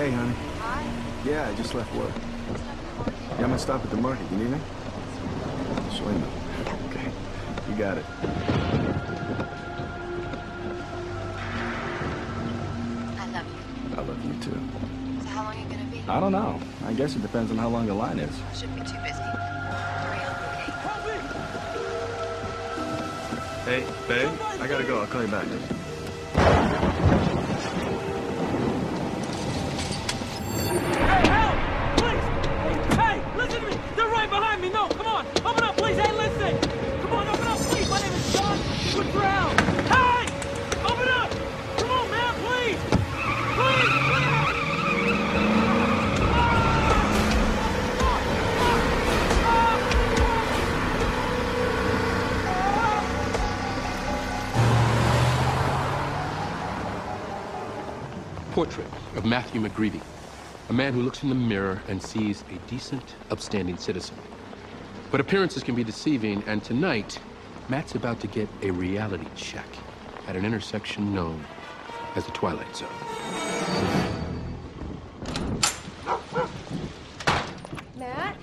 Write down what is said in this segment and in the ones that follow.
Hey, honey. Hi. Yeah, I just left work. Stop at. Yeah, I'm gonna stop at the market. You need me? Swing. Okay, you got it. I love you. I love you too. So how long are you gonna be? I don't know. I guess it depends on how long the line is. Shouldn't be too busy. Hurry up, okay? Hey, babe, I gotta go. I'll call you back. Matthew McGreevy, a man who looks in the mirror and sees a decent, upstanding citizen. But appearances can be deceiving, and tonight, Matt's about to get a reality check at an intersection known as the Twilight Zone. Matt?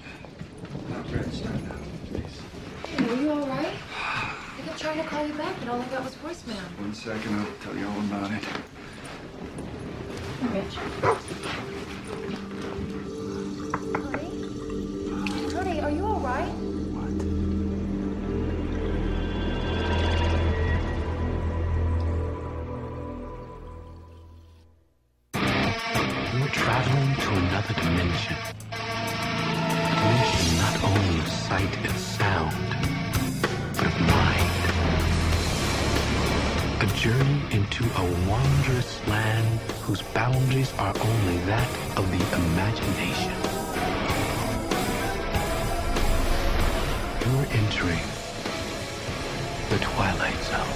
Hey, are you all right? I kept trying to call you back, but all I got was voicemail. One second, I'll tell you all about it. Rich. Honey? Honey, are you all right? What? You're traveling to another dimension. A dimension not only of sight and sound, but of mind. A journey into a wondrous land boundaries are only that of the imagination. You're entering the Twilight Zone.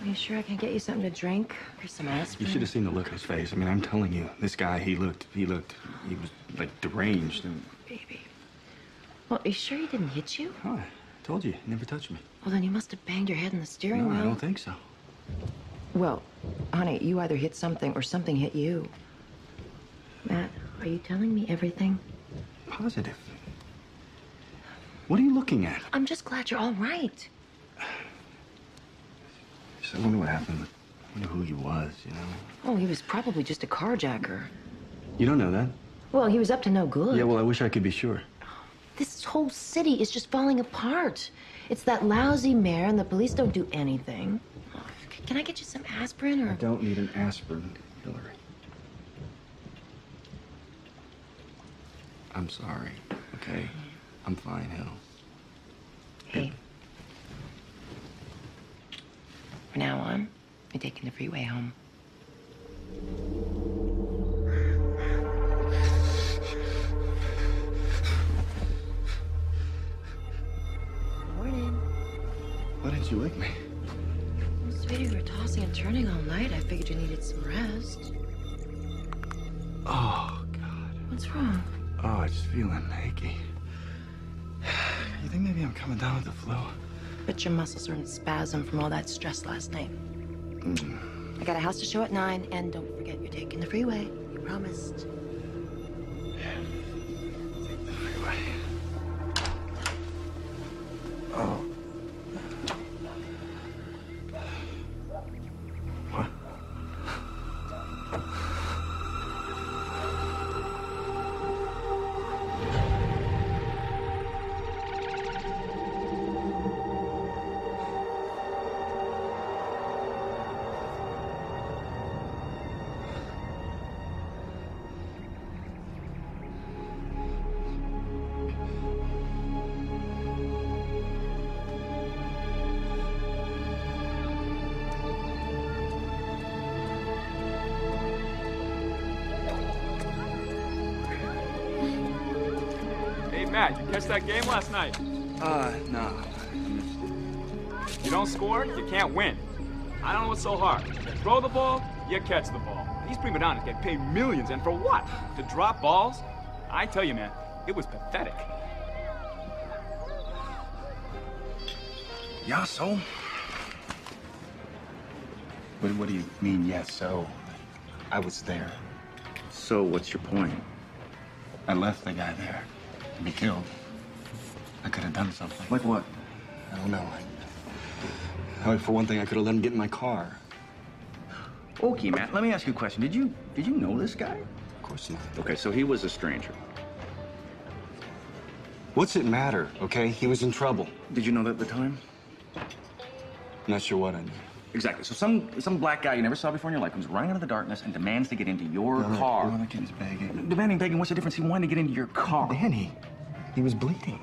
Are you sure I can get you something to drink or some aspirin? You should have seen the look on his face. I mean, I'm telling you, this guy, he looked, he looked, he was like deranged. And, Baby. Well, are you sure he didn't hit you? oh, I told you, he never touched me. Well, then you must have banged your head in the steering No, wheel. I don't think so. Well, honey, you either hit something or something hit you. Matt, are you telling me everything? Positive. What are you looking at? I'm just glad you're all right. Just, I wonder what happened. I wonder who he was, you know? Oh, he was probably just a carjacker. You don't know that? Well, he was up to no good. Yeah, well, I wish I could be sure. This whole city is just falling apart. It's that lousy mayor, and the police don't do anything. Can I get you some aspirin or? I don't need an aspirin, Hilary. I'm sorry, okay? I'm fine, Hill. Hey. From now on, you're taking the freeway home. Didn't you wake me? Well, sweetie, we were tossing and turning all night. I figured you needed some rest. Oh, God. What's wrong? Oh, I'm just feeling achy. You think maybe I'm coming down with the flu? But your muscles are in spasm from all that stress last night. Mm. I got a house to show at nine, and don't forget you're taking the freeway. You promised. Matt, you catch that game last night? Uh, no. You don't score, you can't win. I don't know what's so hard. You throw the ball, you catch the ball. These prima donnas get paid millions, and for what? To drop balls? I tell you, man, it was pathetic. Yeah, so? What, what do you mean, yes, so? I was there. So, what's your point? I left the guy there to be killed. I could have done something. Like what? I don't know. I, I, for one thing, I could have let him get in my car. Okay, Matt, let me ask you a question. Did you did you know this guy? Of course not. Okay, so he was a stranger. What's it matter, okay? He was in trouble. Did you know that at the time? Not sure what I knew. Exactly. So some some black guy you never saw before in your life comes running out of the darkness and demands to get into your car. No, kid's begging. Demanding, begging, what's the difference? He wanted to get into your car. Donnie, he was bleeding.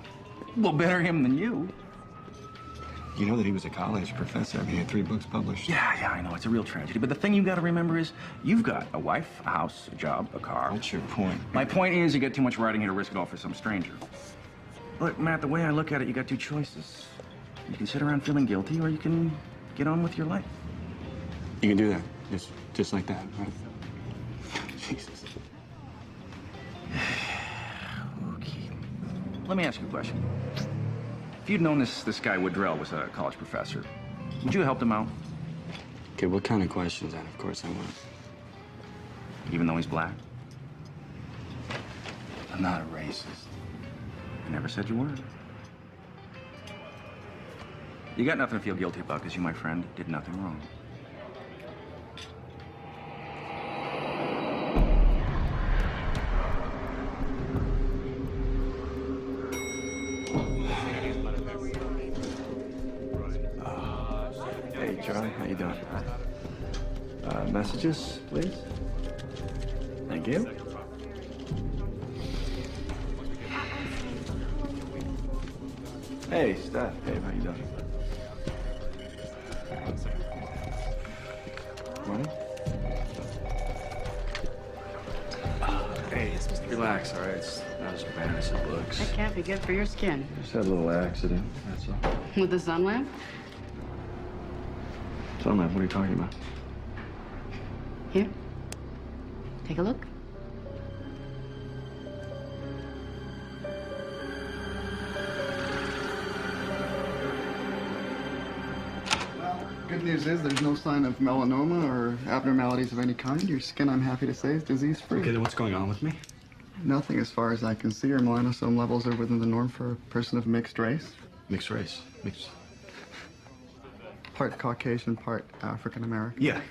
Well, better him than you. You know that he was a college professor. I mean, he had three books published. Yeah, yeah, I know. It's a real tragedy. But the thing you've got to remember is you've got a wife, a house, a job, a car. What's your point? My point is you get too much riding here to risk it all for some stranger. Look, Matt, the way I look at it, you got two choices. You can sit around feeling guilty, or you can get on with your life. You can do that, just just like that, right? Jesus. Okay. Let me ask you a question. If you'd known this this guy Woodrell was a college professor, would you have helped him out, Okay, what kind of questions? And of course I would. even though he's black? I'm not a racist. I never said you were. You got nothing to feel guilty about because you, my friend, did nothing wrong. Hey, Charlie, how you doing? Uh, messages, please. Thank you. Hey, Steph. Hey, how you doing? Relax, all right? It's not as bad as it looks. That can't be good for your skin. Just had a little accident, that's all. With the sun lamp? Tell me, what are you talking about? Here. Take a look. Good news is there's no sign of melanoma or abnormalities of any kind. Your skin, I'm happy to say, is disease-free. Okay, then what's going on with me? Nothing as far as I can see. Your melanosome levels are within the norm for a person of mixed race. Mixed race. Mixed. Part Caucasian, part African American. Yeah.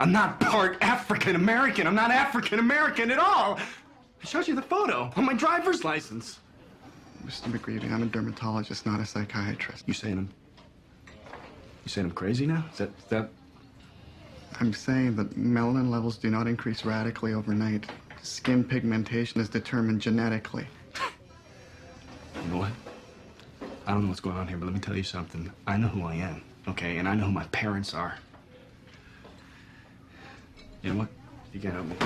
I'm not part African American. I'm not African American at all. I showed you the photo on my driver's license. Mr. McGreevy, I'm a dermatologist, not a psychiatrist. You saying I'm. You saying I'm crazy now? Is that. Is that. I'm saying that melanin levels do not increase radically overnight. Skin pigmentation is determined genetically. You know what? I don't know what's going on here, but let me tell you something. I know who I am, okay? And I know who my parents are. You know what? You can help me.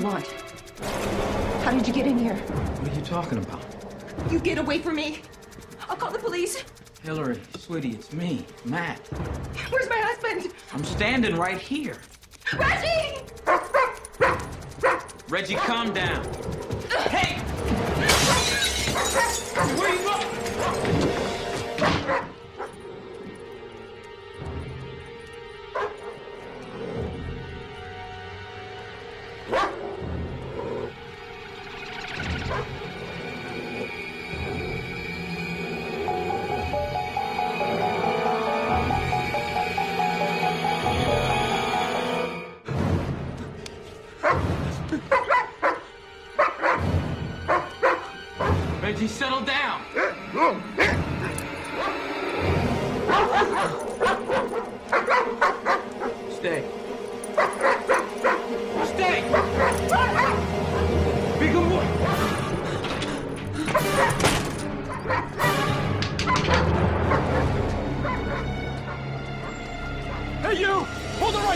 You want? How did you get in here? What are you talking about? You get away from me! I'll call the police! Hilary, sweetie, it's me, Matt. Where's my husband? I'm standing right here. Reggie! Reggie, calm down. Hey! Where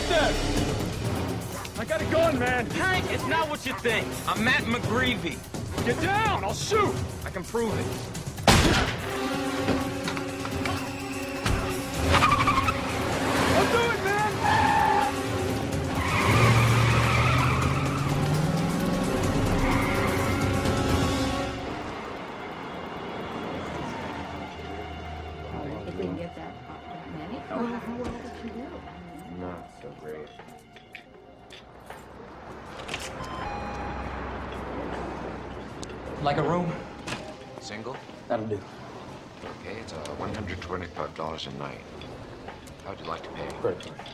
there! I got a gun, man! Hank, it's not what you think. I'm Matt McGreevy. Get down! I'll shoot! I can prove it. I'll do it, Like a room? Single? That'll do. Okay, it's uh, $125 a night. How'd you like to pay? Credit card.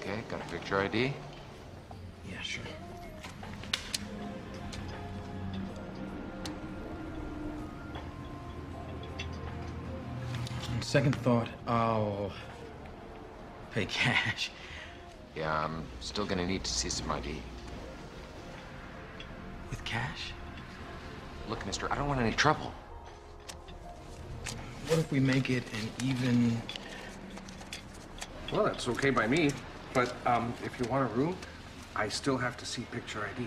Okay, got a picture ID? Yeah, sure. On second thought, I'll pay cash. Yeah, I'm still gonna need to see some ID. With cash? Look, mister, I don't want any trouble. What if we make it an even... Well, that's okay by me. But um, if you want a room, I still have to see picture ID.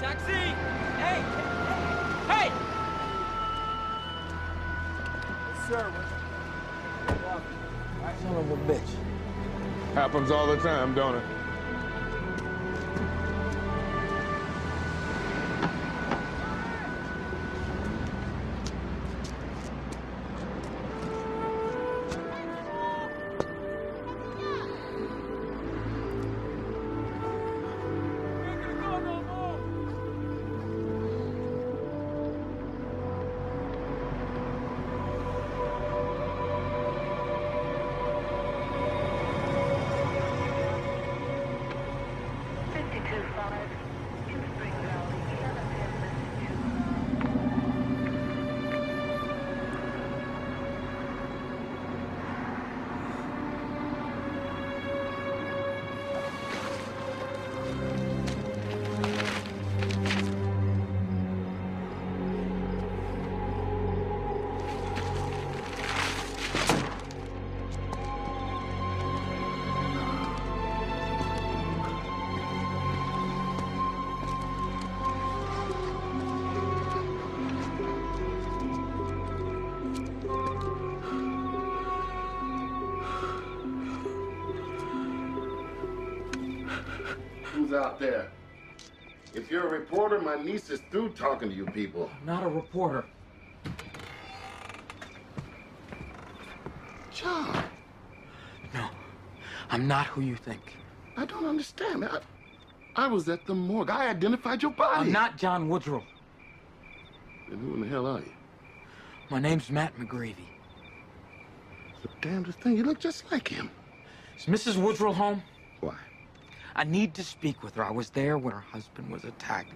Taxi! Hey! Hey! Sir, Son of a bitch. Happens all the time, don't it? Who's out there? If you're a reporter, my niece is through talking to you people. Not a reporter. John, No, I'm not who you think. I don't understand. I, I was at the morgue. I identified your body. I'm not John Woodrell. Then who in the hell are you? My name's Matt McGreevy. The damnedest thing. You look just like him. Is Mrs. Woodrell home? I need to speak with her. I was there when her husband was attacked.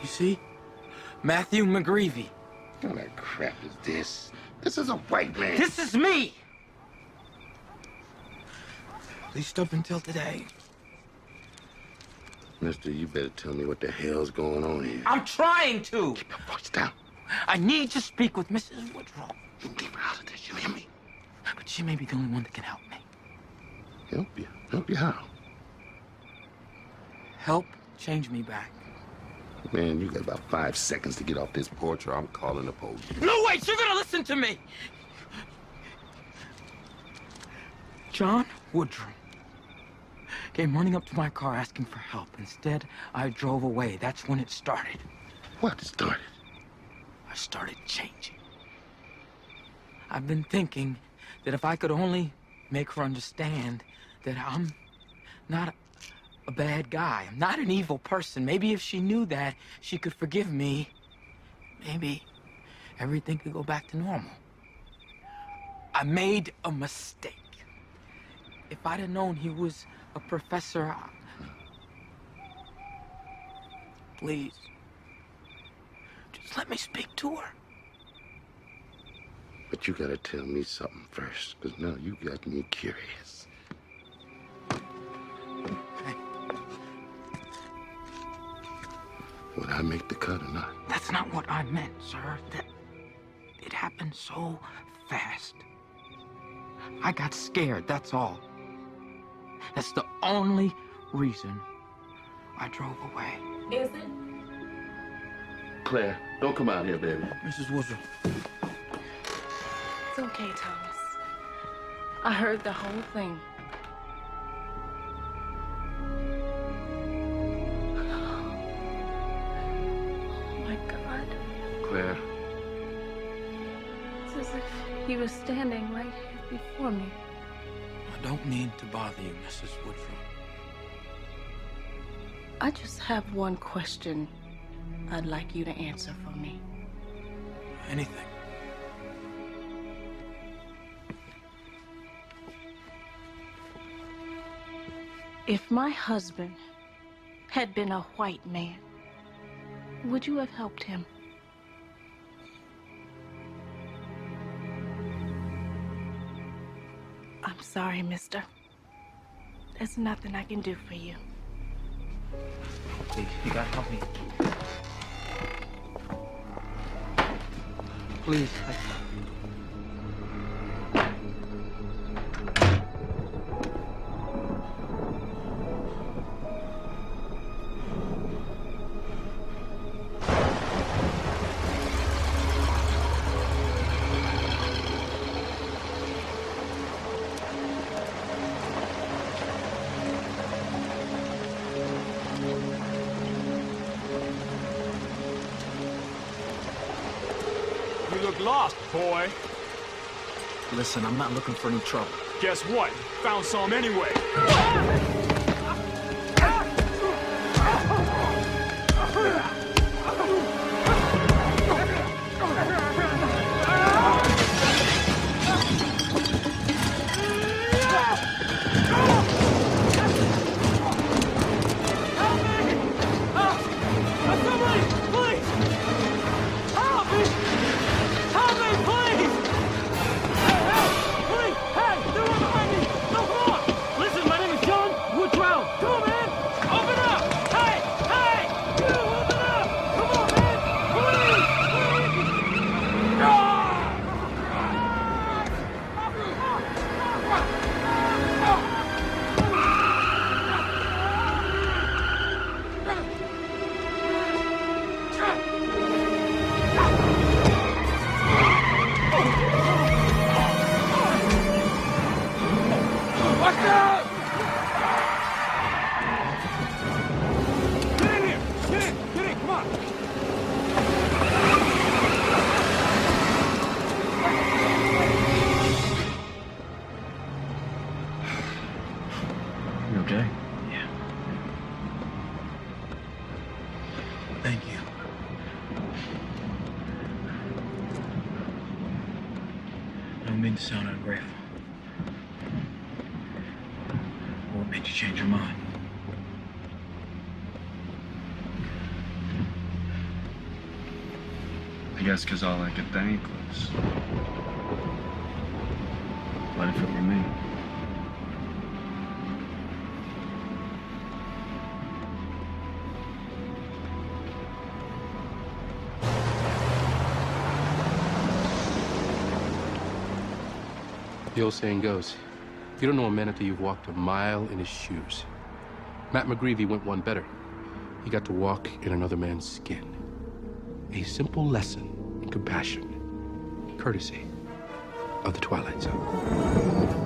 You see? Matthew McGreevy. What kind of crap is this? This is a white man. This is me! At least up until today. Mister, you better tell me what the hell's going on here. I'm trying to! Keep your voice down. I need to speak with Mrs. Woodrell. You leave her out of this, you hear me? But she may be the only one that can help me. Help you? Help you how? Help change me back. Man, you got about five seconds to get off this porch or I'm calling the police. No, wait! You're gonna listen to me! John Woodrum came running up to my car asking for help. Instead, I drove away. That's when it started. What started? I started changing. I've been thinking that if I could only make her understand that I'm not a, bad guy, I'm not an evil person, maybe if she knew that, she could forgive me. Maybe everything could go back to normal. I made a mistake. If I'd have known he was a professor, I... please, just let me speak to her. But you gotta tell me something first, because now you got me curious. Would I make the cut or not? That's not what I meant, sir. That it happened so fast. I got scared, that's all. That's the only reason I drove away. Is it? Clare, don't come out here, baby. Mrs. Woodruff. It's okay, Thomas. I heard the whole thing. Oh my God. Clare, It's as if he was standing right here before me. I don't mean to bother you, Mrs. Woodruff. I just have one question I'd like you to answer for me. Anything. If my husband had been a white man, would you have helped him? I'm sorry, mister. There's nothing I can do for you. Please, you gotta help me. Please. I... lost, boy. Listen, I'm not looking for any trouble. Guess what? Found some anyway. Ah! Made you change your mind? I guess because all I could think was. What if it were me? The old saying goes, you don't know a man until you've walked a mile in his shoes. Matt McGreevy went one better. He got to walk in another man's skin. A simple lesson in compassion, courtesy of the Twilight Zone.